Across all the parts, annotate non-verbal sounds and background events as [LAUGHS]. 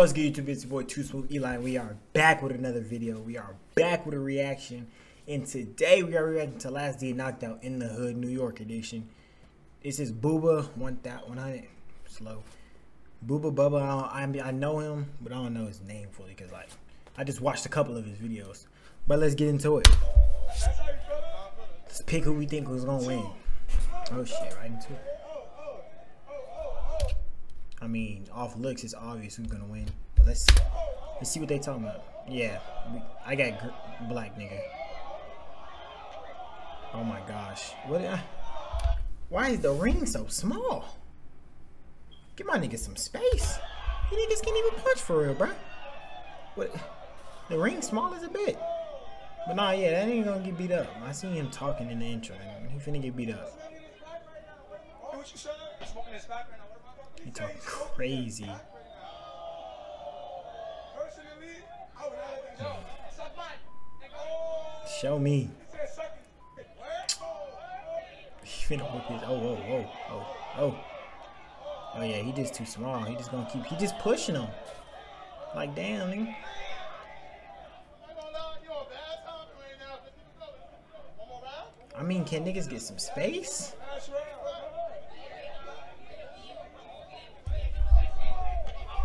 What's good, YouTube? It's your boy Too Smoove Eli. We are back with another video. We are back with a reaction. And today we are reacting to Last Day Knocked Out in the Hood, New York edition. This is Booba 100. Slow. Booba Bubba. I, I, I know him, but I don't know his name fully because, like, I just watched a couple of his videos. But let's get into it. Let's pick who we think was going to win. Oh, shit. Right into it. I mean, off looks, it's obvious who's gonna win. But let's see. let's see what they talking about. Yeah, we, I got black nigga. Oh my gosh, what? I, why is the ring so small? Give my nigga some space. You niggas can't even punch for real, bro. What? The ring small as a bit. But nah, yeah, that ain't gonna get beat up. I see him talking in the intro. He finna get beat up. He talking crazy. Show me. [LAUGHS] Finna whip his. Oh, whoa, whoa, oh, oh. Oh yeah, he just too small. He just gonna keep. He just pushing him. Like damn, nigga. I mean, can niggas get some space?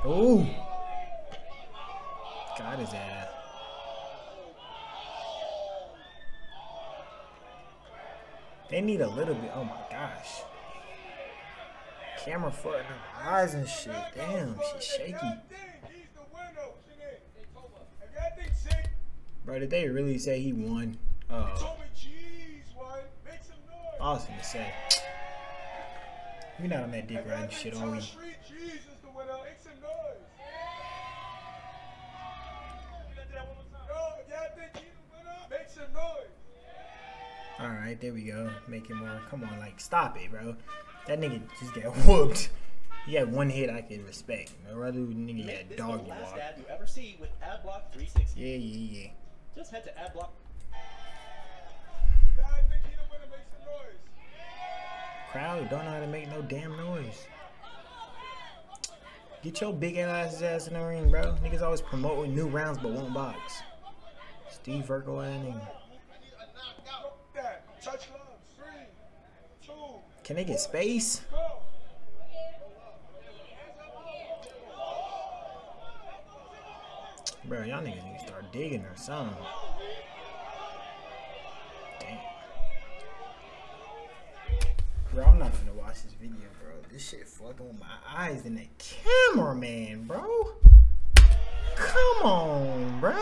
Ooh. Got his ass. They need a little bit. Oh my gosh. Camera foot in her eyes and shit. Damn, she's shaky. Bro, did they really say he won? Oh. Awesome to say. We not on that dick riding shit, are we? All right, there we go. Making more. Come on, like stop it, bro. That nigga just got [LAUGHS] whooped. He had one hit I can respect. I'd rather nigga had doggy walk. Ad you ever see with AdBlock 360. Yeah, yeah, yeah. Just head to AdBlock. Crowd don't know how to make no damn noise. Get your big ass ass in the ring, bro. Niggas always promoting new rounds but won't box. Steve Virgo and Can they get space? Bro, y'all niggas need to start digging or something. Damn. Bro, I'm not gonna watch this video, bro. This shit fucking with my eyes and that cameraman, bro. Come on, bro.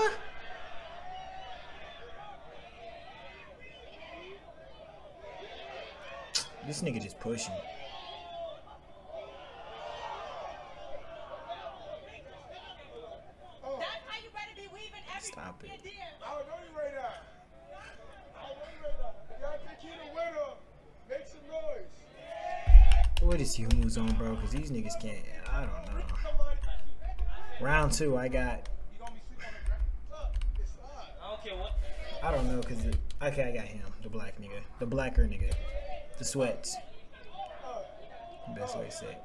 This nigga just pushing. Stop it. What is humans on, bro? Because these niggas can't. I don't know. Round two, I got. I don't know, because. Okay, I got him. The black nigga. The blacker nigga the sweats. Best way to say it.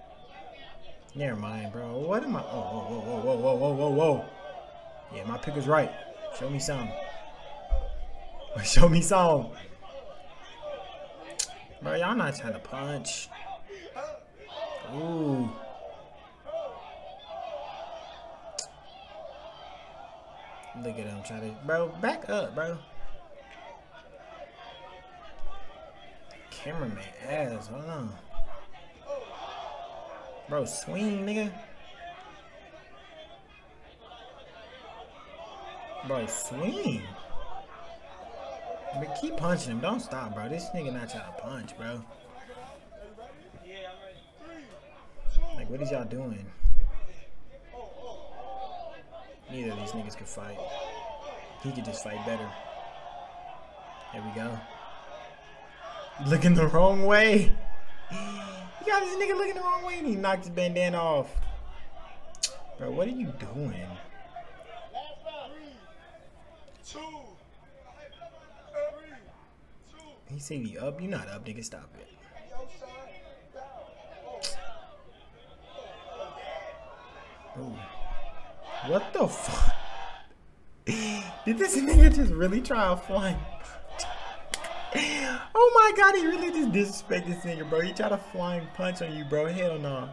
Never mind, bro. What am I? Oh, whoa, whoa, whoa, whoa, whoa, whoa, whoa. Yeah, my pick is right. Show me some. [LAUGHS] Show me some. Bro, y'all not trying to punch. Ooh. Look at him trying to... Bro, back up, bro. Cameraman ass. Hold on. Bro, swing, nigga. Bro, swing. But keep punching him. Don't stop, bro. This nigga not trying to punch, bro. Like, what is y'all doing? Neither of these niggas can fight. He could just fight better. There we go. Looking the wrong way. You got this nigga looking the wrong way and he knocked his bandana off. Bro, what are you doing? He said you up? You not up, nigga. Stop it. Ooh. What the fuck? [LAUGHS] Did this nigga just really try a flying my god, he really just disrespect this nigga, bro. He tried a flying punch on you, bro. Hell no.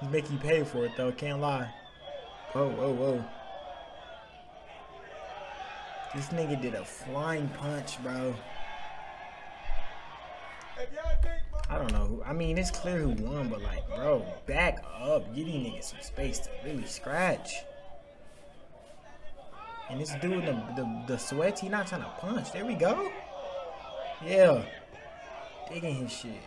He's making you pay for it, though. Can't lie. Whoa, whoa, whoa. This nigga did a flying punch, bro. I don't know who. I mean, it's clear who won, but like, bro, back up. Give these niggas some space to really scratch. And this dude, the, the, the sweats, he not trying to punch. There we go. Yeah. Digging his shit.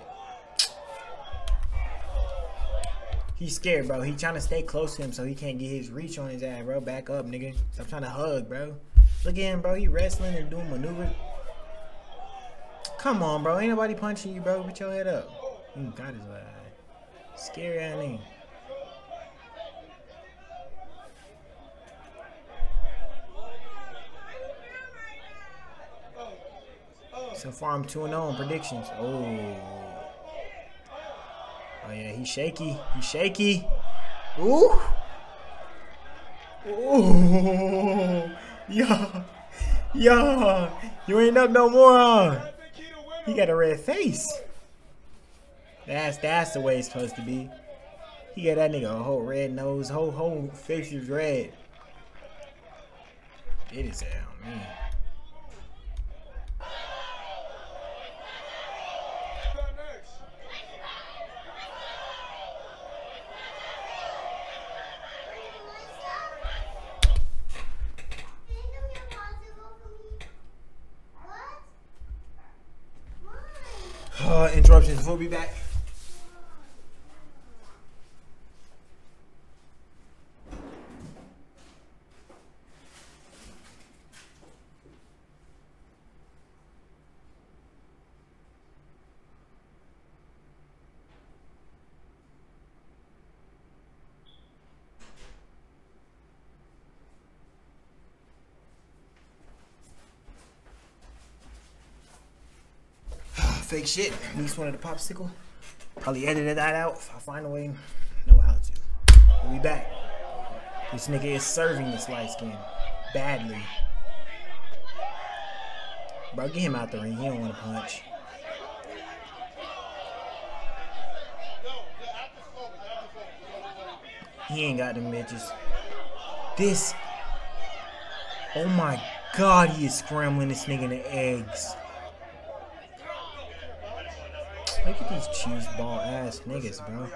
He's scared, bro. He trying to stay close to him so he can't get his reach on his ass, bro. Back up, nigga. Stop trying to hug, bro. Look at him, bro. He wrestling and doing maneuvers. Come on, bro. Ain't nobody punching you, bro. Put your head up. Mm, he got his eye. Scary ass nigga. So far, I'm 2 0 in predictions. Oh. Oh, yeah, he's shaky. He's shaky. Ooh. Ooh. [LAUGHS] Yeah. Yeah. You ain't up no more? He got a red face. That's that's the way it's supposed to be. He got that nigga a whole red nose, whole whole face is red. It is out, man. We'll be back. Fake shit. At least wanted a popsicle. Probably edited that out if I find a way, know how to. We'll be back. This nigga is serving this light skin badly. Bro, get him out the ring. He don't want to punch. He ain't got them bitches. This. Oh my god, he is scrambling this nigga in the eggs. Look at these cheese ball ass niggas, bro.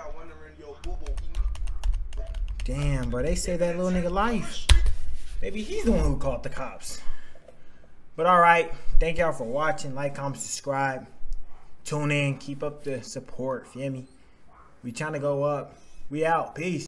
Damn, bro. They saved that little nigga life. Maybe he's the one who called the cops. But alright. Thank y'all for watching. Like, comment, subscribe. Tune in. Keep up the support. Feel me? We trying to go up. We out. Peace.